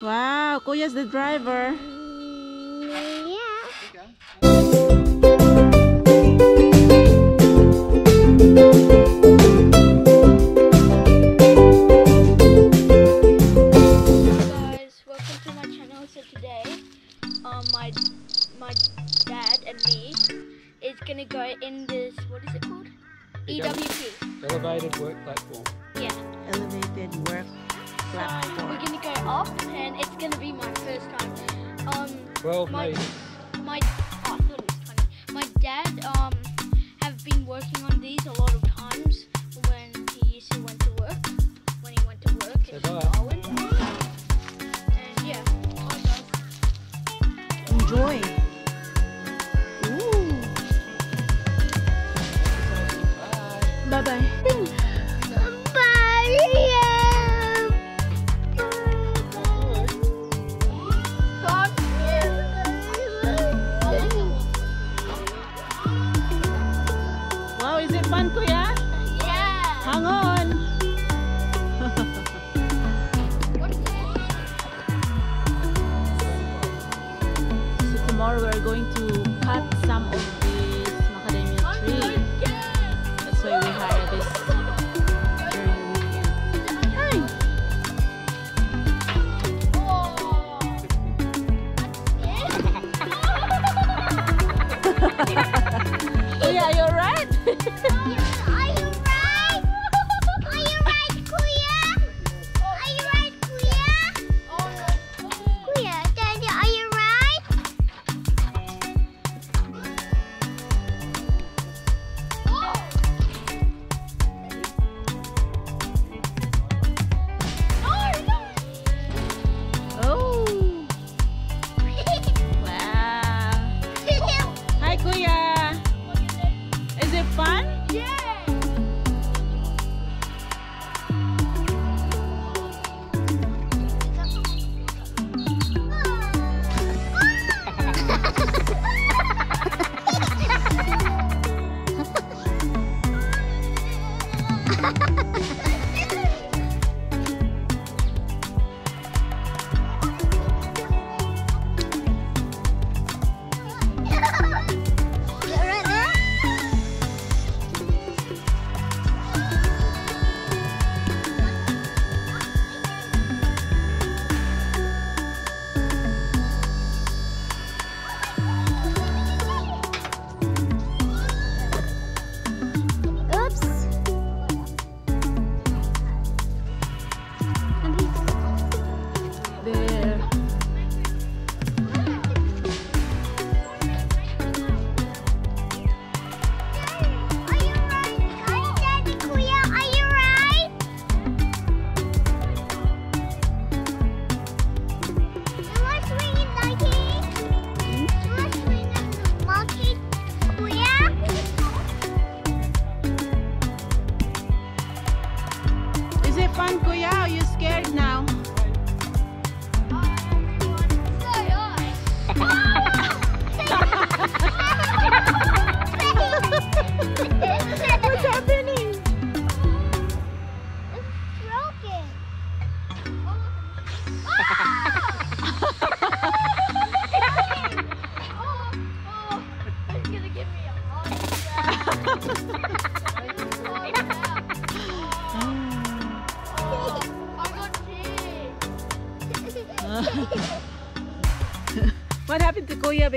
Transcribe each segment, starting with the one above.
Wow, Kuya's the driver. Yeah. guys, welcome to my channel. So today, um, my my dad and me is gonna go in this. What is it called? EWP. Elevated work platform. Yeah. Elevated work So we're gonna go up, and it's gonna be my first time. Um, 12 my metres. my oh, I thought it was twenty. My dad um have been working on these a lot of times when he used to went to work. When he went to work in Say bye. Darwin. Tomorrow we're going to cut some of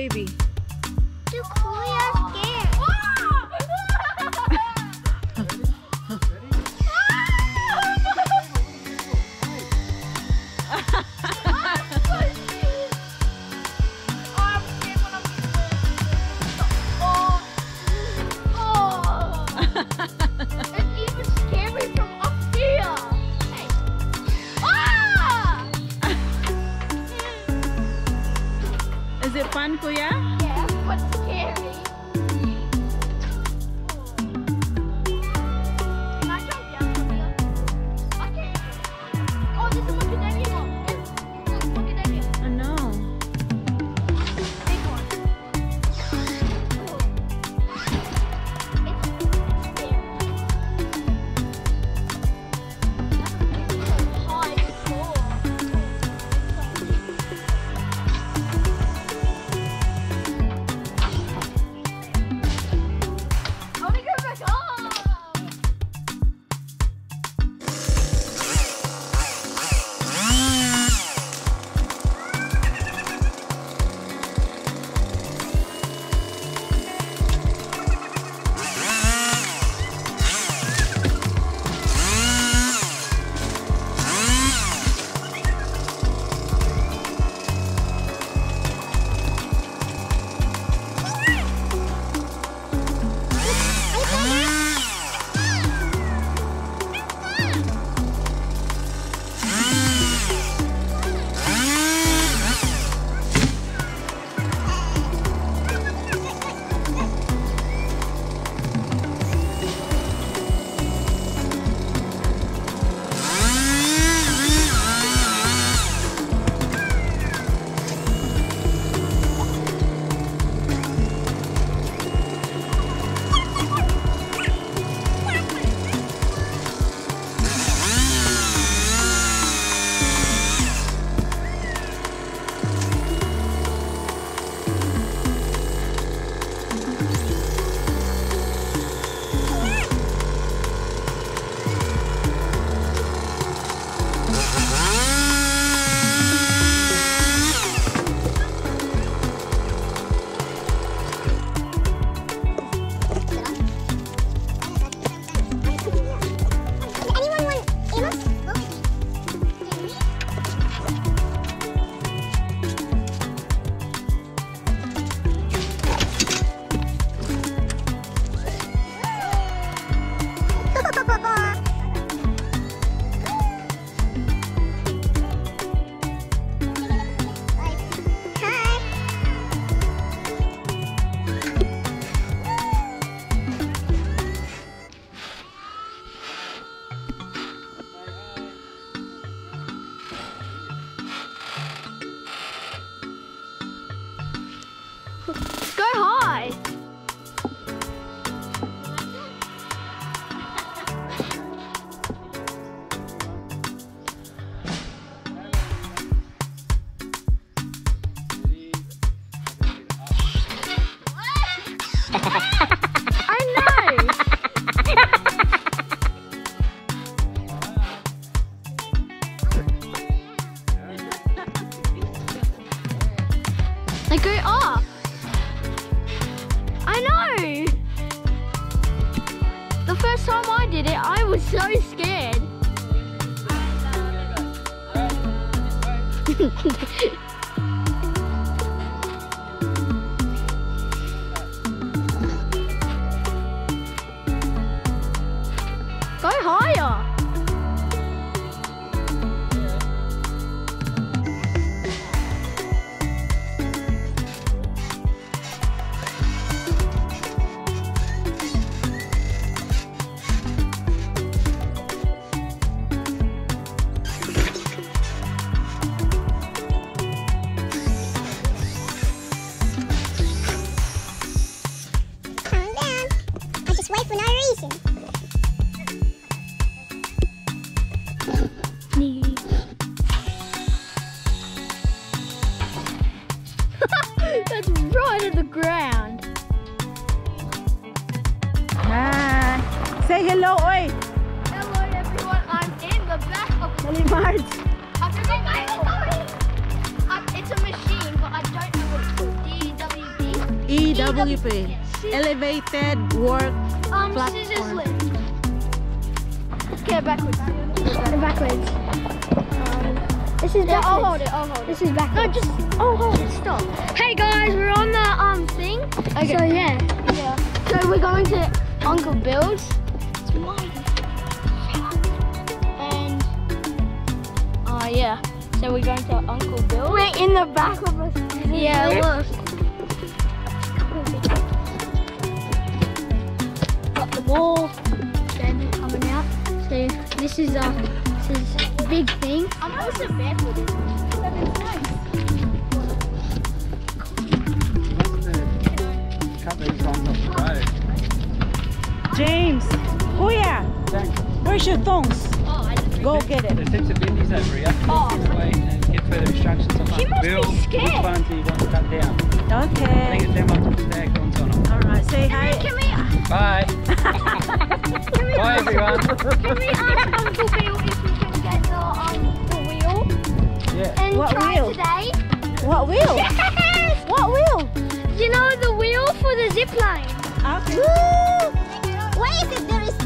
baby? They go off. I know. The first time I did it, I was so scared. That's right at the ground. Hi. Say hello, oi. Hello everyone, I'm in the back of the Dali, Marge. I'm in the um, It's a machine, but I don't know what it's called. DWD. EWP. Yes. E Elevated Work Um, Platform. scissors lift. Okay, backwards. Backwards. Um, this is yeah, I'll hold it. I'll hold it. This is backwards. No, just oh, hold it. Stop. Hey guys, we're on the um thing. Okay. So yeah, yeah. So we're going to Uncle Bill's. It's mine. And uh yeah. So we're going to Uncle Bill's. We're in the back of us. Yeah, look. Got the wall. Then coming out. So this is uh this is big thing. I'm also barefooted. But it's nice. Cut these ones off the road. James. Kuya. Thanks. Where's your thongs? Oh, I didn't Go get it. There's heaps of bendies over here. Oh. This way and get further instructions on She that. must be scared. Which ones do you want to cut down? I think Okay. it's them up to the stack on them. All right. Say hi. Can we Bye. Bye everyone. Can we ask Uncle Bill if Yeah. and What try wheel? today? What wheel? Yes! What wheel? You know the wheel for the zip line. Okay. Where is it? There is.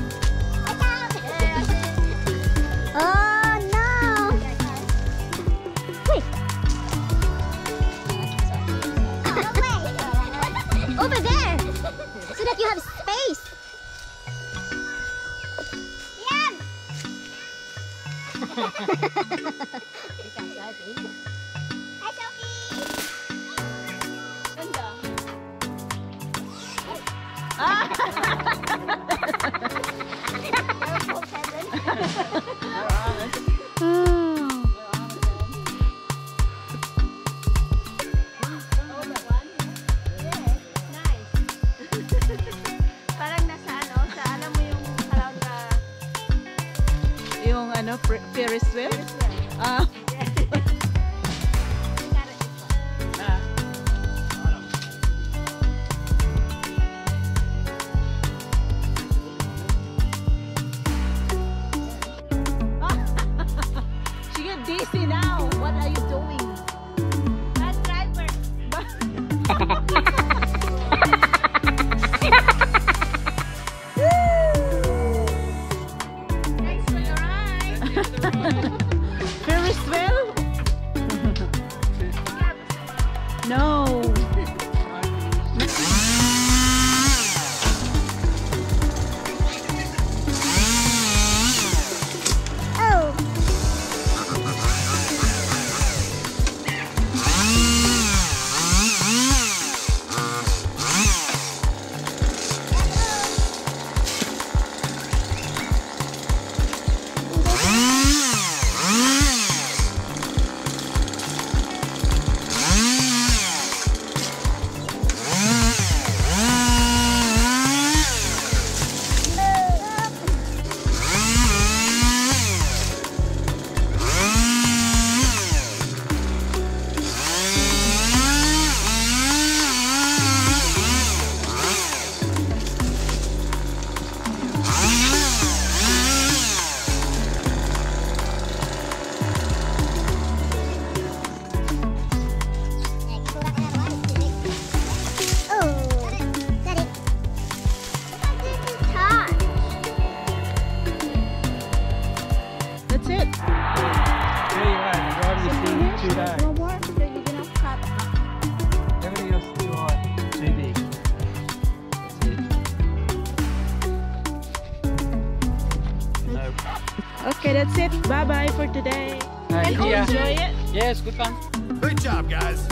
For today. Hi, Did you enjoy it? Yes, good fun. Great job, guys.